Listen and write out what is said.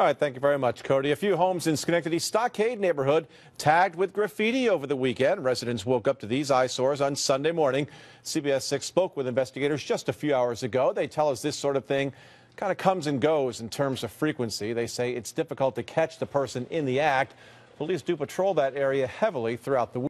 All right, thank you very much, Cody. A few homes in Schenectady Stockade neighborhood tagged with graffiti over the weekend. Residents woke up to these eyesores on Sunday morning. CBS 6 spoke with investigators just a few hours ago. They tell us this sort of thing kind of comes and goes in terms of frequency. They say it's difficult to catch the person in the act. Police do patrol that area heavily throughout the week.